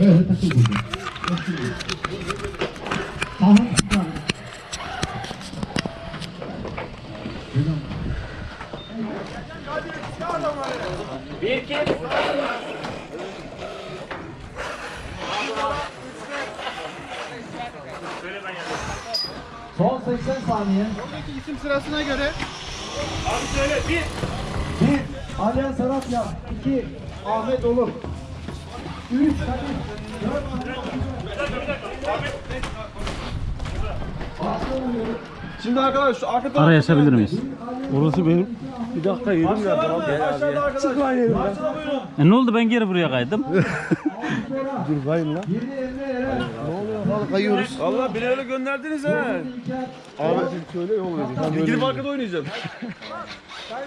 Evet takıl burada. Aha. tamam. Son 80 saniye. İsim sırasına göre Abi söyle bir. 1. Aliyan Saratya. 2. Ahmet Olur. 3. Kadir. 4. Şimdi arkadaşlar şu arka tarafta Araya açabilir miyiz? Orası benim. Bir dakika yerim abi. arkadaşlar. Çık lan buyurun. E ne oldu ben geri buraya kaydım? Dur kayın lan. 7. Emre Eren. Vallahi kayıyoruz. Valla beni öyle gönderdiniz ha. Abi söyle yol böyle Gidip arkada oynayacağım.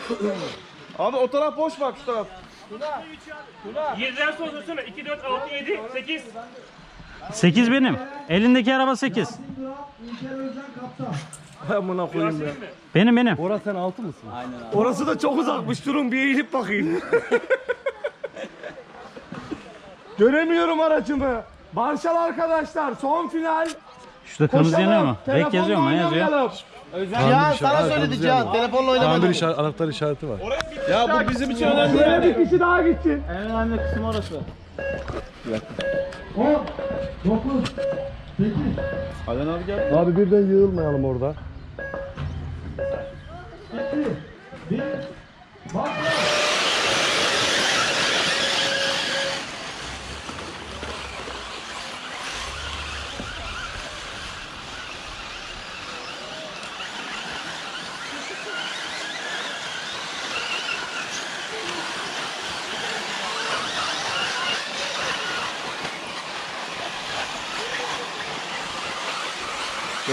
Abi o taraf boş bak şu taraf. 7'den sonra sonra 2, 4, 6, 7, 8. 8 benim. Elindeki araba 8. Duran. İlker Özcan Kaptan. Amına koyayım ya. Benim benim. Orası sen altı mısın? Aynen abi. Orası da çok uzakmış. Durun bir eğilip bakayım. Göremiyorum aracımı. Marşal arkadaşlar son final. Şurada kırmızı yanıyor mu? Renk Telefonla yazıyor mu? Ne yazıyor? Cihan sana söyledi Cihan. Telefonla oynamadım. İşareti, anahtar işareti var. Ya bu bizim için önemli yani. bir kişi daha gitsin. 10. 9. 8. Alan abi gel. Abi birden yığılmayalım orada. 2. 1. Başla.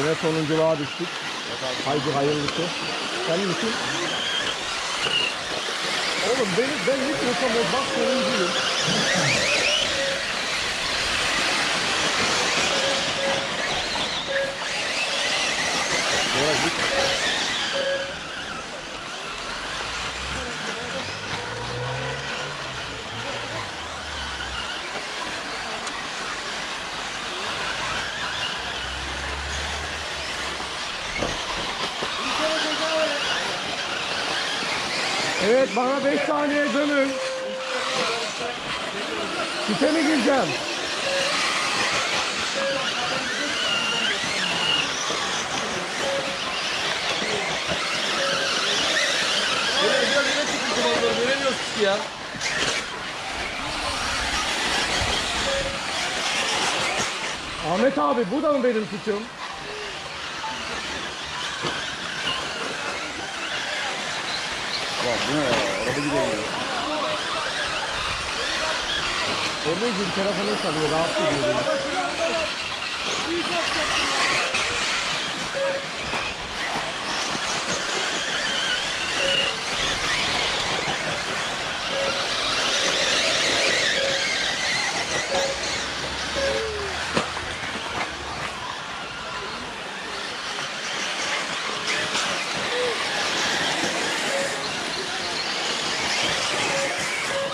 Gene sonunculuğa düştük. Haydi hayırlısı. Sen misin? Oğlum beni ben yapamam. Bak sonuncuyum. Bora git. Evet bana 5 saniye dönün. Site mi gireceğim? Böyle biraz ya. Ahmet abi bu da mı benim suçum? Orada bir telefonu çalıyor, rahatsız ediyor beni.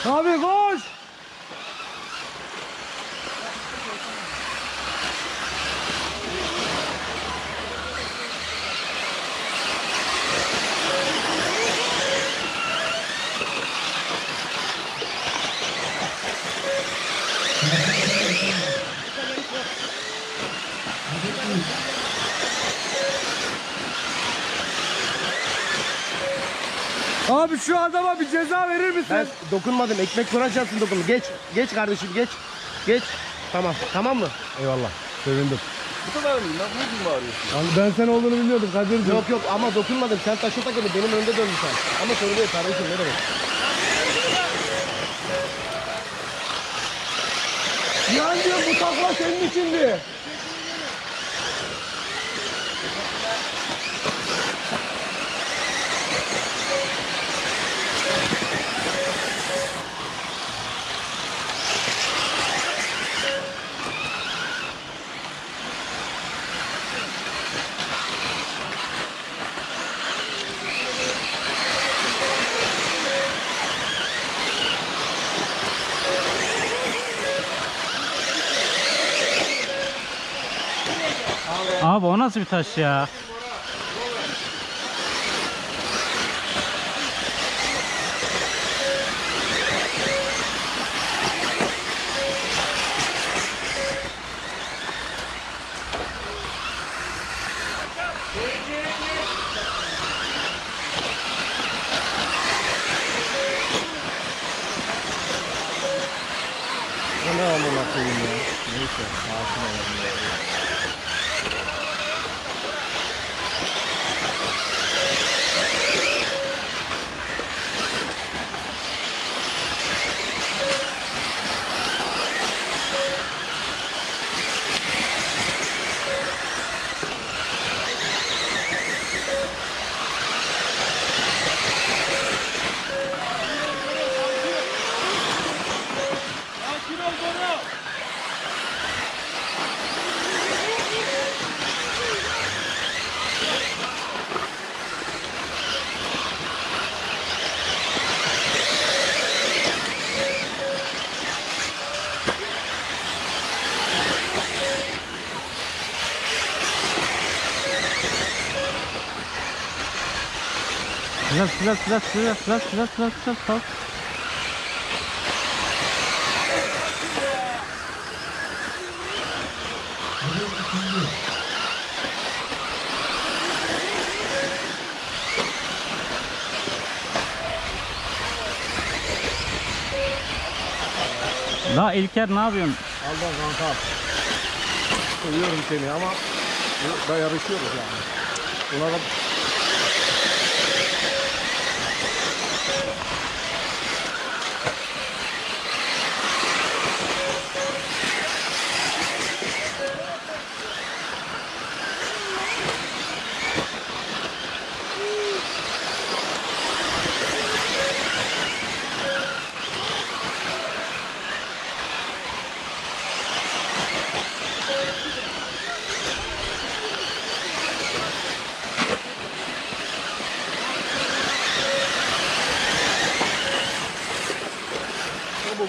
Abi koş! Abi şu adama bir ceza verir misin? Ben dokunmadım. Ekmek kuran çarpsın dokun. Geç. Geç kardeşim geç. Geç. Tamam. Tamam mı? Eyvallah. Sevindim. Bu kadar mı? Ne için bağırıyorsun? Yani ben sen olduğunu bilmiyordum Kadir'cim. Yok yok ama dokunmadım. Sen taşı takıldın. Benim önümde döndün sen. Ama sorun değil kardeşim ne demek? Diyor bu takla senin içindi. Abi o nasıl bir taş ya? O ne amına koyayım ya. Neyse. Sakin olalım Biraz biraz biraz biraz biraz biraz biraz biraz kalk. La İlker ne yapıyorsun? Aldan kanka. Seviyorum seni ama yarışıyoruz yani. Buna da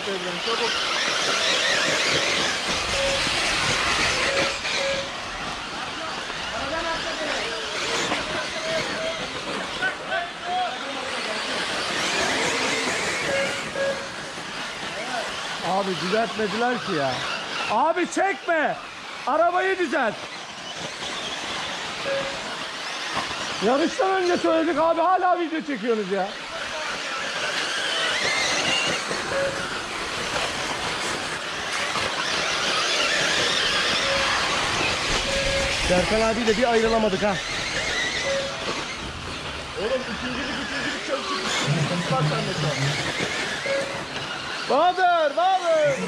evlen çabuk. Abi düzeltmediler ki ya. Abi çekme. Arabayı düzelt. Yarıştan önce söyledik abi hala video çekiyorsunuz ya. Serkan abiyle bir ayrılamadık ha. Oğlum ikincilik üçüncülük çok çıkmış. Bak sen de şu an. Bahadır, Bahadır.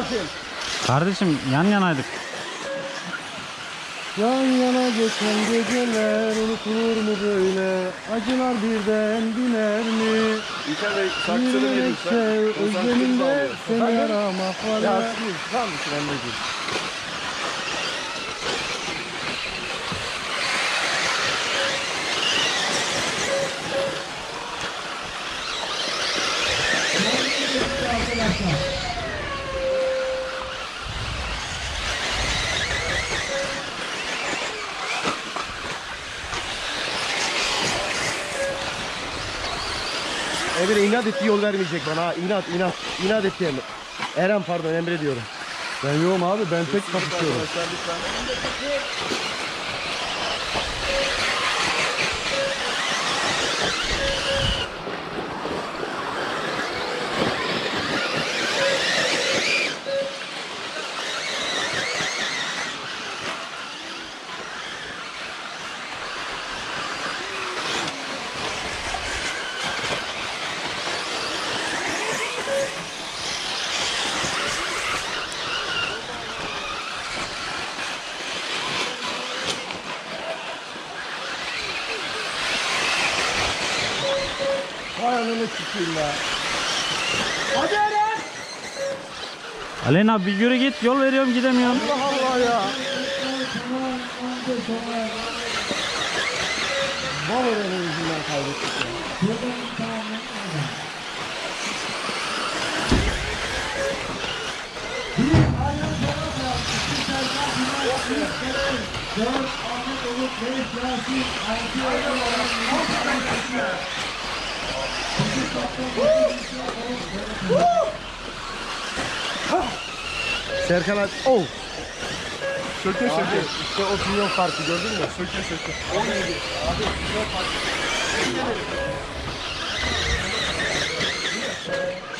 Yasin. Kardeşim yan yanaydık. Yan yana geçen geceler unutulur mu böyle? Acılar birden biner mi? Bir saksını verin menekşe lütfen. özleminde seni aramak var ya. Yasin tutar mısın anneciğim? Emre inat etti yol vermeyecek bana ha. İnat inat. İnat etti Emre. Eren pardon Emre diyorum. Ben yoğum abi ben tek kapışıyorum. Arkadaşlar lütfen. Sikeyim ya. Aleyna bir yürü git. Yol veriyorum gidemiyorum. Allah Allah ya. Valorant'ın yüzünden kaybettik ya. Serkan abi. Oh. Söke söke. İşte o milyon farkı gördün mü? Söke söke.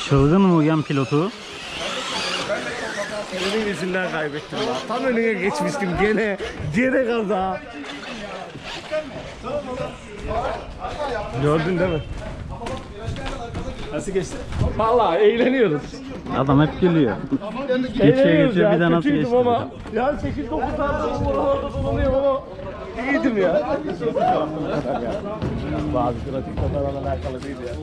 Çılgın Mugen pilotu. Senin yüzünden kaybettim ya. Tam önüne geçmiştim gene. Gene kaza. Gördün değil mi? Nasıl geçti? Vallahi eğleniyoruz. Adam hep gülüyor. geçiyor Eğleniyoruz geçiyor ya. bir de nasıl Kötüydüm geçti. ama. Ya 8 9 saat buralarda dolanıyorum ama iyiydim ya. Bazı trafik kazalarla alakalı değil ya.